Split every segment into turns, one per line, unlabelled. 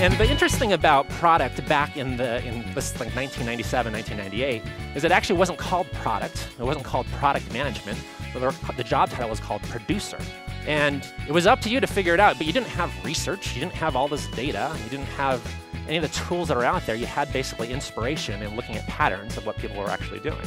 And the interesting about product back in the in this like 1997, 1998 is it actually wasn't called product. It wasn't called product management. The job title was called producer. And it was up to you to figure it out, but you didn't have research, you didn't have all this data, you didn't have any of the tools that are out there. You had basically inspiration and looking at patterns of what people were actually doing.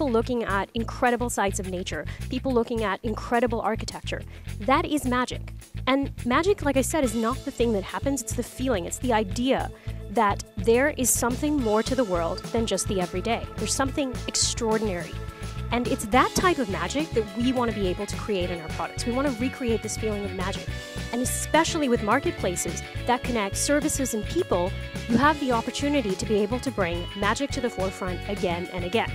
People looking at incredible sights of nature, people looking at incredible architecture. That is magic. And magic, like I said, is not the thing that happens, it's the feeling, it's the idea that there is something more to the world than just the everyday. There's something extraordinary. And it's that type of magic that we want to be able to create in our products. We want to recreate this feeling of magic. And especially with marketplaces that connect services and people, you have the opportunity to be able to bring magic to the forefront again and again.